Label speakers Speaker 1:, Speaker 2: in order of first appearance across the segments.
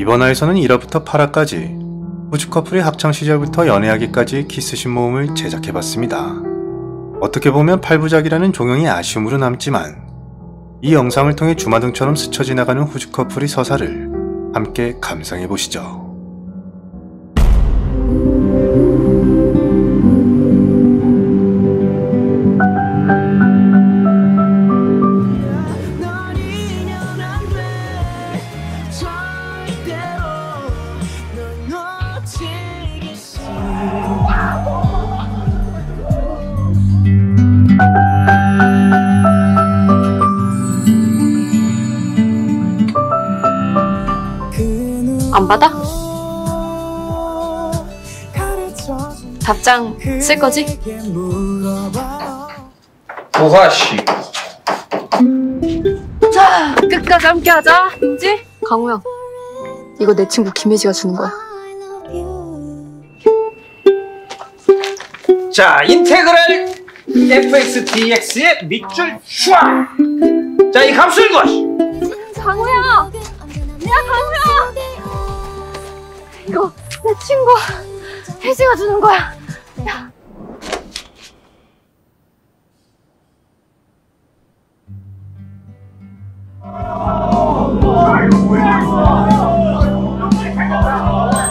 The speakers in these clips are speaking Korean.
Speaker 1: 이번 화에서는 1화부터 8화까지 후주 커플의 학창 시절부터 연애하기까지 키스신 모음을 제작해봤습니다. 어떻게 보면 8부작이라는 종영이 아쉬움으로 남지만 이 영상을 통해 주마등처럼 스쳐 지나가는 후주 커플의 서사를 함께 감상해보시죠.
Speaker 2: 받아? 답장 쓸 거지?
Speaker 3: 도화씨
Speaker 2: 자, 끝까지 함께 하자. 그지? 강우야, 이거 내 친구 김혜지가 주는 거야.
Speaker 3: 자 인테그랄 fx dx의 밑줄 슈아 자이 값을 구하
Speaker 2: 강우야! 야, 강우야! 이거 내 친구 혜지가 주는 거야. 야.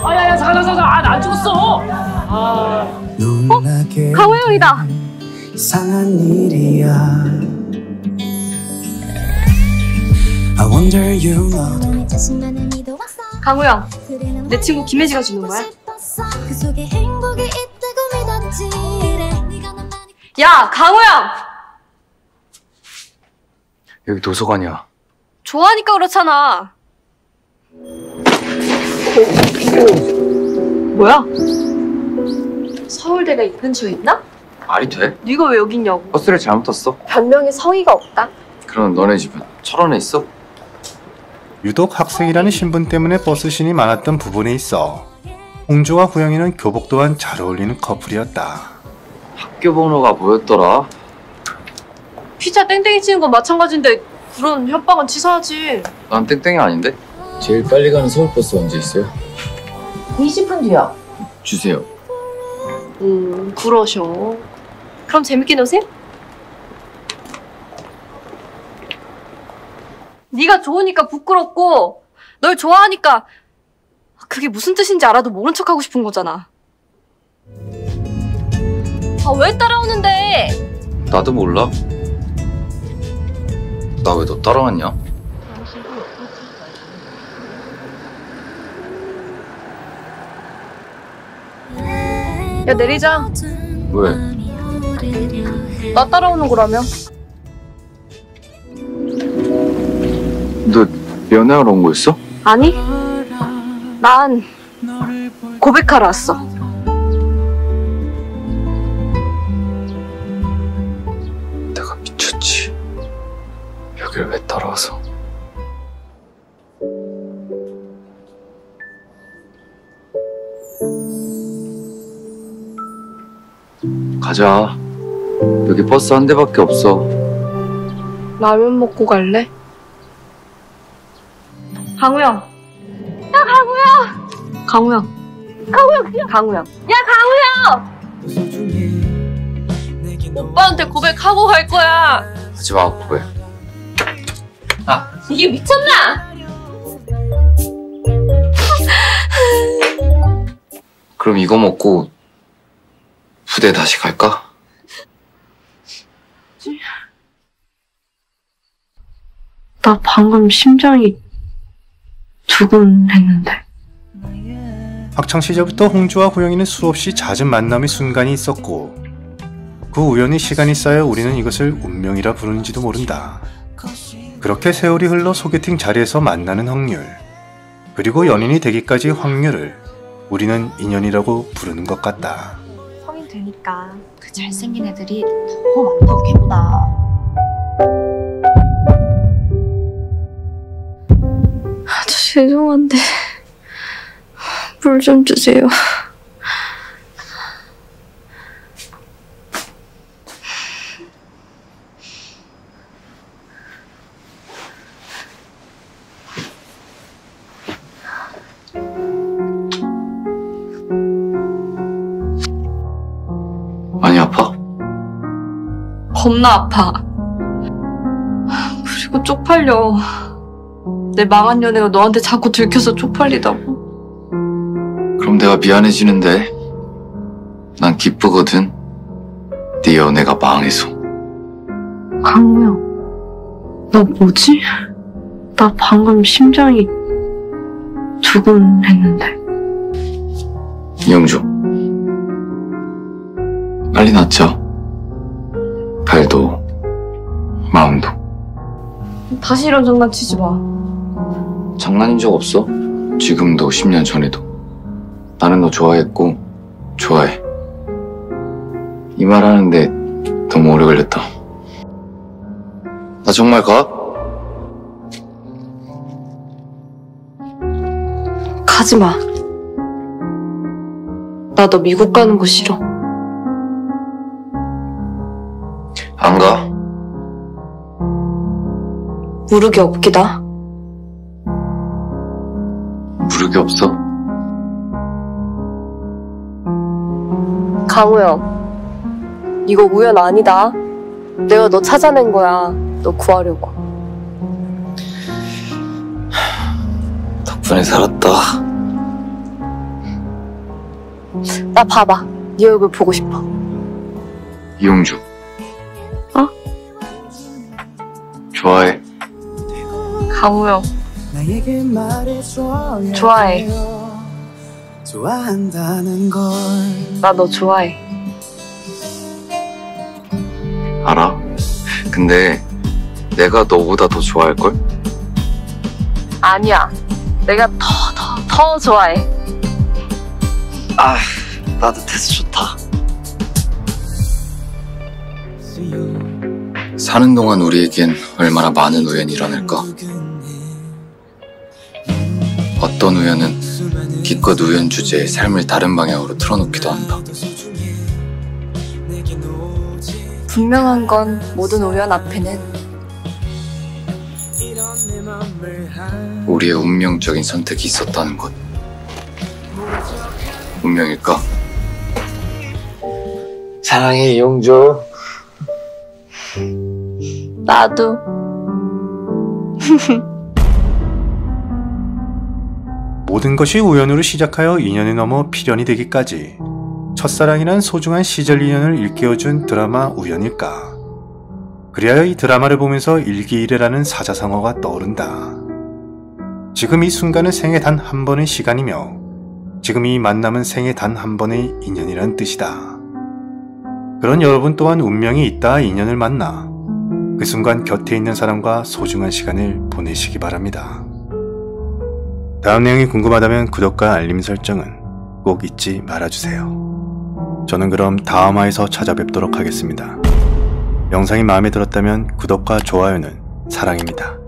Speaker 4: 아야야 잠깐 잠깐 아나 죽었어.
Speaker 5: 놀라게
Speaker 2: 강우 형이다.
Speaker 5: 이상한 일이야 I wonder you know
Speaker 2: 강우 형, 내 친구 김혜지가 주는 거야. 야, 강우 형!
Speaker 3: 여기 도서관이야
Speaker 2: 좋아하니까 그렇잖아. 뭐야? 서울대가 이 근처에 있나?
Speaker 3: 말이 돼?
Speaker 2: 네가 왜 여기 있냐고.
Speaker 3: 버스를 잘못 탔어
Speaker 2: 변명에 성의가 없다.
Speaker 3: 그럼 너네 집은 철원에 있어?
Speaker 1: 유독 학생이라는 신분 때문에 버스신이 많았던 부분에 있어 홍주와 후영이는 교복 또한 잘 어울리는 커플이었다.
Speaker 3: 학교 번호가 뭐였더라?
Speaker 2: 피자 땡땡이 치는 건 마찬가지인데 그런 협박은 치사하지.
Speaker 3: 난 땡땡이 아닌데?
Speaker 6: 제일 빨리 가는 서울버스 언제 있어요?
Speaker 7: 20분 뒤요.
Speaker 3: 주세요
Speaker 2: 음, 그러셔. 그럼 재밌게 노세요. 네가 좋으니까 부끄럽고 널 좋아하니까 그게 무슨 뜻인지 알아도 모른 척하고 싶은 거잖아. 아, 왜 따라오는데?
Speaker 3: 나도 몰라 나 왜 너 따라왔냐?
Speaker 2: 야, 내리자.
Speaker 3: 왜?
Speaker 2: 나 따라오는 거라며.
Speaker 3: 너 연애하러 온 거였어?
Speaker 2: 아니, 난 고백하러 왔어.
Speaker 3: 내가 미쳤지 여길 왜 따라와서 가자 여기 버스 한 대밖에 없어
Speaker 2: 라면 먹고 갈래? 강우영. 야, 강우영! 강우영. 강우영, 강우영. 야, 강우영! 오빠한테 고백하고 갈 거야.
Speaker 3: 하지 마 고백
Speaker 2: 이게 미쳤나?
Speaker 3: 그럼 이거 먹고 부대 다시 갈까?
Speaker 2: 나 방금 심장이 두근했는데.
Speaker 1: 학창 시절부터 홍주와 후영이는 수없이 잦은 만남의 순간이 있었고 그 우연히 시간이 쌓여 우리는 이것을 운명이라 부르는지도 모른다. 그렇게 세월이 흘러 소개팅 자리에서 만나는 확률 그리고 연인이 되기까지 확률을 우리는 인연이라고 부르는 것 같다.
Speaker 7: 성인 되니까 그 잘생긴 애들이 더 많다고 걔보다.
Speaker 2: 죄송한데 물 좀 주세요. 많이 아파? 겁나 아파. 아, 그리고 쪽팔려. 내 망한 연애가 너한테 자꾸 들켜서 쪽팔리다고.
Speaker 3: 그럼 내가 미안해지는데 난 기쁘거든 네 연애가 망해서
Speaker 2: 강우야, 너 뭐지? 나 방금 심장이 두근 했는데.
Speaker 3: 이영주 빨리 낫자 발도 마음도
Speaker 2: 다시 이런 장난치지 마.
Speaker 3: 장난인 적 없어 지금도 10년 전에도 나는 너 좋아했고 좋아해 이 말 하는데 너무 오래 걸렸다 나 정말 가?
Speaker 2: 가지 마. 나 너 미국 가는 거 싫어.
Speaker 3: 안 가?
Speaker 2: 무르게 없기다.
Speaker 3: 부르기 없어?
Speaker 2: 강우 형, 이거 우연 아니다. 내가 너 찾아낸 거야. 너 구하려고.
Speaker 3: 덕분에 살았다
Speaker 2: 나 봐봐. 네 얼굴 보고 싶어.
Speaker 3: 이용주
Speaker 2: 어?
Speaker 3: 좋아해
Speaker 2: 강우 형,
Speaker 5: 나에게 말해줘
Speaker 2: 좋아해.
Speaker 5: 좋아한다는
Speaker 2: 걸나너 좋아해.
Speaker 3: 알아? 근데 내가 너보다 더 좋아할걸?
Speaker 2: 아니야. 내가 더, 더, 더 좋아해.
Speaker 3: 아 따뜻해서 좋다 사는 동안 우리에겐 얼마나 많은 우연이 일어날까 어떤 우연은 기껏 우연 주제에 삶을 다른 방향으로 틀어놓기도 한다
Speaker 2: 분명한 건 모든 우연 앞에는
Speaker 3: 우리의 운명적인 선택이 있었다는 것 운명일까? 사랑해 이용주
Speaker 2: 나도.
Speaker 1: 모든 것이 우연으로 시작하여 인연이 넘어 필연이 되기까지 첫사랑이란 소중한 시절 인연을 일깨워준 드라마 우연일까? 그리하여 이 드라마를 보면서 일기일해라는 사자성어가 떠오른다. 지금 이 순간은 생애 단 한 번의 시간이며 지금 이 만남은 생애 단 한 번의 인연이란 뜻이다. 그런 여러분 또한 운명이 있다 인연을 만나 그 순간 곁에 있는 사람과 소중한 시간을 보내시기 바랍니다. 다음 내용이 궁금하다면 구독과 알림 설정은 꼭 잊지 말아주세요. 저는 그럼 다음화에서 찾아뵙도록 하겠습니다. 영상이 마음에 들었다면 구독과 좋아요는 사랑입니다.